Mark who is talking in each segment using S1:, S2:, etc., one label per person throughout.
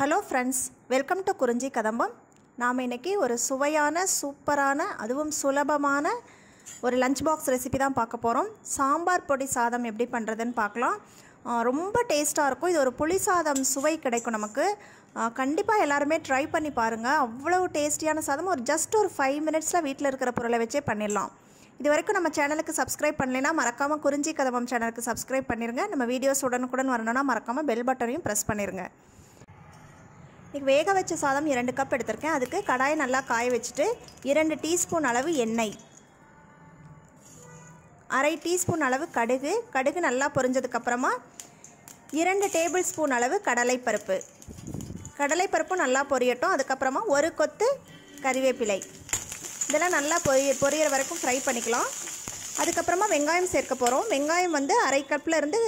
S1: Hello friends welcome to குறிஞ்சி கதம்பம் நாம் இன்றைக்கி ஒரு சுவையான சூப்பரான அதுவும் சுலபமான ஒரு லஞ்ச் பாக்ஸ் ரெசிபி தான் பார்க்க போகிறோம் சாம்பார் பொடி சாதம் எப்படி பண்ணுறதுன்னு பார்க்கலாம். ரொம்ப டேஸ்ட்டாக இருக்கும். இது ஒரு புளி சாதம் சுவை கிடைக்கும் நமக்கு. கண்டிப்பாக எல்லாருமே ட்ரை பண்ணி பாருங்கள் அவ்வளோ டேஸ்டியான சாதம். ஒரு ஜஸ்ட் ஒரு ஃபைவ் மினிட்ஸில் வீட்டில் இருக்கிற பொருளை வச்சே பண்ணிடலாம். இது வரைக்கும் நம்ம சேனலுக்கு சப்ஸ்கிரைப் பண்ணலைன்னா மறக்காமல் குறிஞ்சி கதம்பம் சேனலுக்கு சப்ஸ்கிரைப் பண்ணிடுங்க நம்ம வீடியோஸ் உடனுக்குடன் வரணும்னா மறக்காமல் பெல் பட்டனையும் ப்ரெஸ் பண்ணிடுங்க இன்றைக்கி வேக வச்ச சாதம் இரண்டு கப் எடுத்திருக்கேன். அதுக்கு கடாயை நல்லா காய வச்சுட்டு இரண்டு டீஸ்பூன் அளவு எண்ணெய். அரை டீஸ்பூன் அளவு கடுகு. கடுகு நல்லா பொரிஞ்சதுக்கப்புறமா இரண்டு டேபிள் ஸ்பூன் அளவு கடலைப்பருப்பு. கடலைப்பருப்பும் நல்லா பொரியட்டும். அதுக்கப்புறமா ஒரு கொத்து கறிவேப்பிலை. இதெல்லாம் நல்லா பொரிய பொரியற வரைக்கும் ஃப்ரை பண்ணிக்கலாம். அதுக்கப்புறமா வெங்காயம் சேர்க்க போகிறோம் வெங்காயம் வந்து அரை கப்பில் இருந்து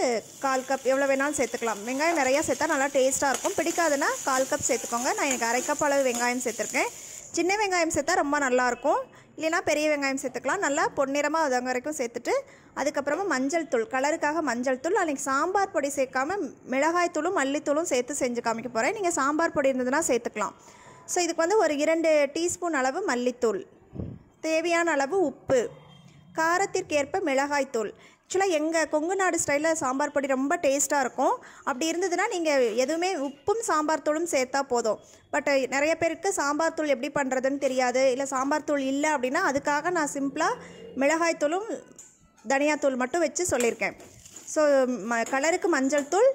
S1: கால் கப் எவ்வளோ வேணாலும் சேர்த்துக்கலாம். வெங்காயம் நிறையா சேர்த்தா நல்லா டேஸ்ட்டாக இருக்கும். பிடிக்காதுன்னா கால் கப் சேர்த்துக்கோங்க. நான் எனக்கு அரை கப் அளவு வெங்காயம் சேர்த்துருக்கேன். சின்ன வெங்காயம் சேர்த்தா ரொம்ப நல்லாயிருக்கும் இல்லைன்னா பெரிய வெங்காயம் சேர்த்துக்கலாம். நல்லா பொன்னிறமாக அது வரைக்கும் சேர்த்துட்டு அதுக்கப்புறமா மஞ்சள் தூள் கலருக்காக மஞ்சள் தூள். அன்றைக்கி சாம்பார் பொடி சேர்க்காம மிளகாய் தூளும் மல்லித்தூளும் சேர்த்து செஞ்சு காமிக்க போகிறேன் நீங்கள் சாம்பார் பொடி இருந்ததுன்னா சேர்த்துக்கலாம். ஸோ இதுக்கு வந்து ஒரு இரண்டு டீஸ்பூன் அளவு மல்லித்தூள். தேவையான அளவு உப்பு. காரத்திற்கேற்ப மிளகாய்த்தூள். ஆக்சுவலாக எங்கள் கொங்கு நாடு ஸ்டைலில் சாம்பார் பொடி ரொம்ப டேஸ்ட்டாக இருக்கும். அப்படி இருந்ததுன்னா நீங்கள் எதுவுமே உப்பும் சாம்பார் தூளும் சேர்த்தா போதும். பட் நிறைய பேருக்கு சாம்பார் தூள் எப்படி பண்ணுறதுன்னு தெரியாது. இல்லை சாம்பார் தூள் இல்லை அப்படின்னா அதுக்காக நான் சிம்பிளாக மிளகாய்த்தூளும் தனியாத்தூள் மட்டும் வச்சு சொல்லியிருக்கேன். ஸோ ம கலருக்கு மஞ்சள் தூள்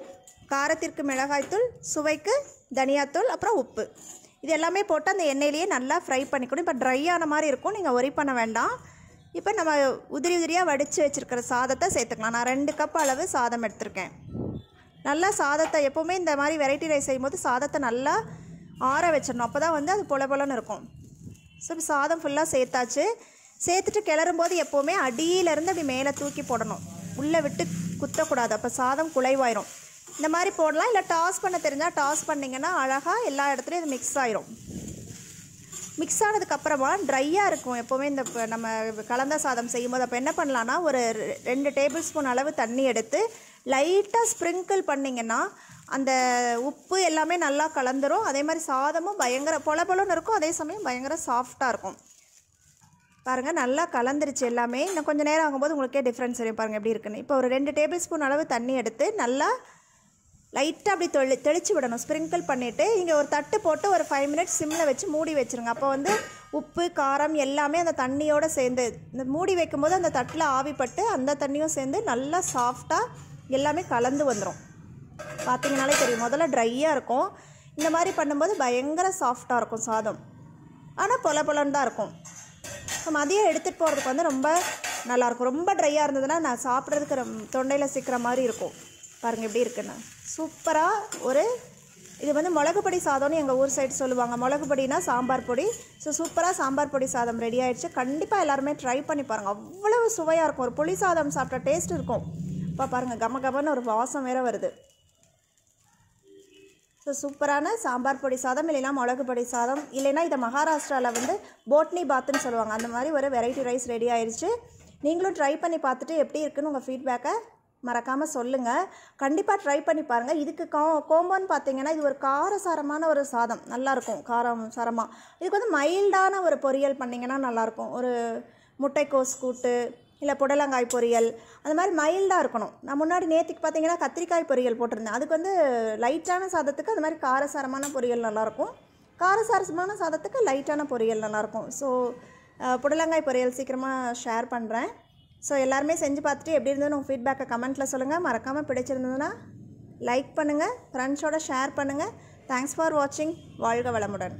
S1: காரத்திற்கு மிளகாய்த்தூள் சுவைக்கு தனியாத்தூள் அப்புறம் உப்பு. இது எல்லாமே போட்டு அந்த எண்ணெயிலேயே நல்லா ஃப்ரை பண்ணிக்கணும். இப்போ ட்ரை ஆன மாதிரி இருக்கும். நீங்கள் ஒரி பண்ண வேண்டாம். இப்போ நம்ம உதிரி உதிரியாக வடித்து வச்சுருக்கிற சாதத்தை சேர்த்துக்கலாம். நான் ரெண்டு கப் அளவு சாதம் எடுத்திருக்கேன். நல்லா சாதத்தை எப்போவுமே இந்த மாதிரி வெரைட்டி ரைஸ் செய்யும்போது சாதத்தை நல்லா ஆற வச்சிடணும். அப்போ தான் வந்து அது பொல பொலன்னு இருக்கும். ஸோ சாதம் ஃபுல்லாக சேர்த்தாச்சு. சேர்த்துட்டு கிளறும் போது எப்போவுமே அடியிலேருந்து அப்படி மேலே தூக்கி போடணும். உள்ளே விட்டு குத்தக்கூடாது. அப்போ சாதம் குலைவாயிரும். இந்த மாதிரி போடலாம். இல்லை டாஸ் பண்ண தெரிஞ்சால் டாஸ் பண்ணிங்கன்னா அழகாக எல்லா இடத்துலையும் இது மிக்ஸ் ஆயிரும். மிக்ஸ் ஆனதுக்கப்புறமா ட்ரையாக இருக்கும். எப்போவுமே இந்த நம்ம கலந்த சாதம் செய்யும்போது அப்போ என்ன பண்ணலான்னா ஒரு ரெ- ரெண்டு டேபிள் ஸ்பூன் அளவு தண்ணி எடுத்து லைட்டாக ஸ்ப்ரிங்கிள் பண்ணிங்கன்னா அந்த உப்பு எல்லாமே நல்லா கலந்துரும். அதே மாதிரி சாதமும் பயங்கர பொல பொலன்னு இருக்கும். அதே சமயம் பயங்கர சாஃப்டாக இருக்கும். பாருங்கள் நல்லா கலந்துருச்சு எல்லாமே. இன்னும் கொஞ்சம் நேரம் ஆகும்போது உங்களுக்கே டிஃப்ரென்ஸ் தெரியும் பாருங்கள் எப்படி இருக்குன்னு. இப்போ ஒரு ரெண்டு டேபிள் ஸ்பூன் அளவு தண்ணி எடுத்து நல்லா லைட்டாக அப்படி தெளி தெளித்து விடணும். ஸ்ப்ரிங்கிள் பண்ணிவிட்டு இங்கே ஒரு தட்டு போட்டு ஒரு ஃபைவ் மினிட்ஸ் சிம்மில் வச்சு மூடி வச்சுருங்க. அப்போ வந்து உப்பு காரம் எல்லாமே அந்த தண்ணியோடு சேர்ந்து இந்த மூடி வைக்கும்போது அந்த தட்டில் ஆவிப்பட்டு அந்த தண்ணியும் சேர்ந்து நல்லா சாஃப்டாக எல்லாமே கலந்து வந்துடும் பார்த்தீங்கனாலே தெரியும். முதல்ல ட்ரையாக இருக்கும். இந்த மாதிரி பண்ணும்போது பயங்கர சாஃப்டாக இருக்கும் சாதம். ஆனால் பொல பொலன்னு தான் இருக்கும். மதியம் எடுத்துகிட்டு போகிறதுக்கு வந்து ரொம்ப நல்லாயிருக்கும் ரொம்ப ட்ரையாக இருந்ததுன்னா நான் சாப்பிட்றதுக்கு தொண்டையில் சிக்கிற மாதிரி இருக்கும். பாருங்கள் எப்படி இருக்குன்னு. சூப்பராக ஒரு இது வந்து மிளகு பொடி சாதம்னு எங்கள் ஊர் சைடு சொல்லுவாங்க. மிளகுபடினா சாம்பார் பொடி. ஸோ சூப்பராக சாம்பார் பொடி சாதம் ரெடி ஆகிடுச்சு கண்டிப்பாக எல்லாருமே ட்ரை பண்ணி பாருங்கள் அவ்வளவு சுவையாக இருக்கும். ஒரு புளி சாதம் சாப்பிட்ட டேஸ்ட் இருக்கும். இப்போ பாருங்கள் கம கமன்னு ஒரு வாசம் வேறு வருது. ஸோ சூப்பரான சாம்பார் பொடி சாதம் இல்லைன்னா மிளகு பொடி சாதம் இல்லைன்னா இதை மகாராஷ்டிராவில் வந்து போட்னி பாத்துன்னு சொல்லுவாங்க. அந்த மாதிரி ஒரு வெரைட்டி ரைஸ் ரெடி ஆயிடுச்சு நீங்களும் ட்ரை பண்ணி பார்த்துட்டு எப்படி இருக்குன்னு உங்கள் ஃபீட்பேக்கை மறக்காமல் சொல்லுங்கள் கண்டிப்பாக ட்ரை பண்ணி பாருங்கள் இதுக்கு கோ கோம்போன்னு பார்த்தீங்கன்னா இது ஒரு காரசாரமான ஒரு சாதம். நல்லாயிருக்கும் காரம் சாரமாக இதுக்கு வந்து மைல்டான ஒரு பொரியல் பண்ணிங்கன்னா நல்லாயிருக்கும் ஒரு முட்டைக்கோஸ் கூட்டு இல்லை புடலங்காய் பொரியல். அந்த மாதிரி மைல்டாக இருக்கணும். நான் முன்னாடி நேற்றுக்கு பார்த்தீங்கன்னா கத்திரிக்காய் பொரியல் போட்டிருந்தேன். அதுக்கு வந்து லைட்டான சாதத்துக்கு அது மாதிரி காரசாரமான பொரியல் நல்லாயிருக்கும் காரசாரமான சாதத்துக்கு லைட்டான பொரியல் நல்லாயிருக்கும் ஸோ புடலங்காய் பொரியல் சீக்கிரமாக ஷேர் பண்ணுறேன் ஸோ எல்லாருமே செஞ்சு பார்த்துட்டு எப்படி இருந்ததுன்னு உங்கள் ஃபீட்பேக்கை கமெண்ட்டில் சொல்லுங்கள் மறக்காமல் பிடிச்சிருந்ததுன்னா லைக் பண்ணுங்கள் ஃப்ரெண்ட்ஸோட ஷேர் பண்ணுங்கள் தேங்க்ஸ் ஃபார் வாட்சிங் வாழ்க வளமுடன்.